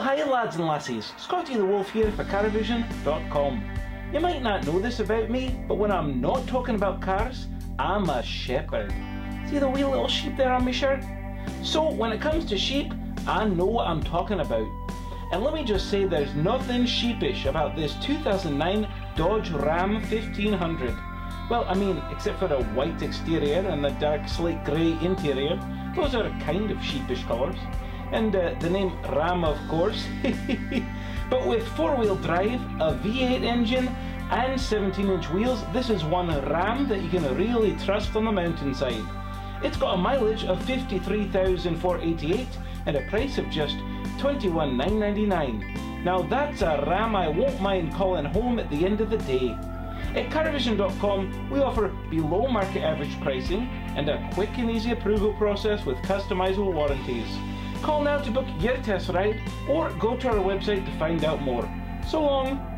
hi lads and lassies, Scotty the Wolf here for CarVision.com. You might not know this about me, but when I'm not talking about cars, I'm a shepherd. See the wee little sheep there on my shirt? So when it comes to sheep, I know what I'm talking about. And let me just say there's nothing sheepish about this 2009 Dodge Ram 1500. Well, I mean, except for a white exterior and the dark slate grey interior, those are kind of sheepish colours. And uh, the name Ram, of course. but with four-wheel drive, a V8 engine, and 17-inch wheels, this is one Ram that you can really trust on the mountainside. It's got a mileage of 53,488 and a price of just 21,999. Now that's a Ram I won't mind calling home at the end of the day. At CarVision.com, we offer below market average pricing and a quick and easy approval process with customizable warranties. Call now to book your test ride or go to our website to find out more. So long!